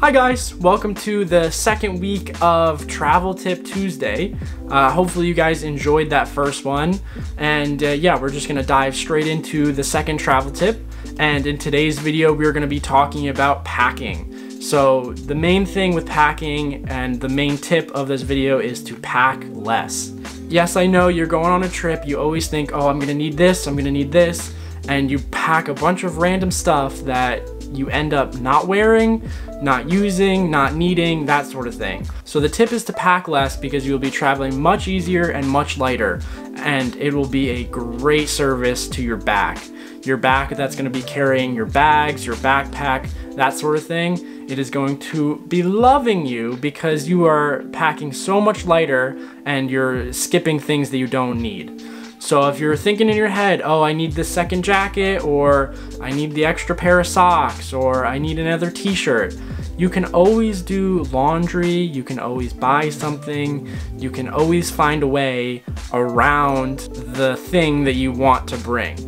Hi guys, welcome to the second week of Travel Tip Tuesday. Uh, hopefully you guys enjoyed that first one. And uh, yeah, we're just gonna dive straight into the second travel tip. And in today's video, we're gonna be talking about packing. So the main thing with packing and the main tip of this video is to pack less. Yes, I know you're going on a trip, you always think, oh, I'm gonna need this, I'm gonna need this, and you pack a bunch of random stuff that you end up not wearing, not using, not needing, that sort of thing. So the tip is to pack less because you'll be traveling much easier and much lighter and it will be a great service to your back. Your back that's gonna be carrying your bags, your backpack, that sort of thing. It is going to be loving you because you are packing so much lighter and you're skipping things that you don't need. So if you're thinking in your head, oh, I need the second jacket, or I need the extra pair of socks, or I need another t-shirt, you can always do laundry, you can always buy something, you can always find a way around the thing that you want to bring.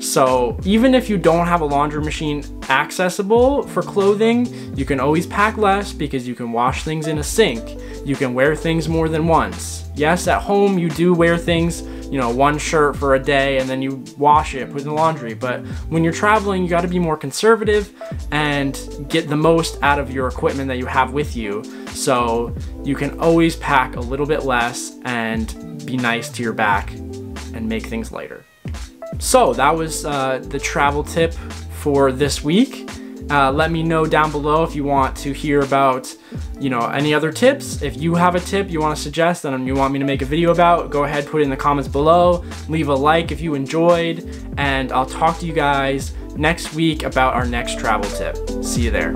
So even if you don't have a laundry machine accessible for clothing, you can always pack less because you can wash things in a sink. You can wear things more than once. Yes, at home you do wear things you know, one shirt for a day and then you wash it, put it in the laundry. But when you're traveling, you gotta be more conservative and get the most out of your equipment that you have with you. So you can always pack a little bit less and be nice to your back and make things lighter. So that was uh, the travel tip for this week. Uh, let me know down below if you want to hear about, you know, any other tips. If you have a tip you want to suggest and you want me to make a video about, go ahead, put it in the comments below. Leave a like if you enjoyed, and I'll talk to you guys next week about our next travel tip. See you there.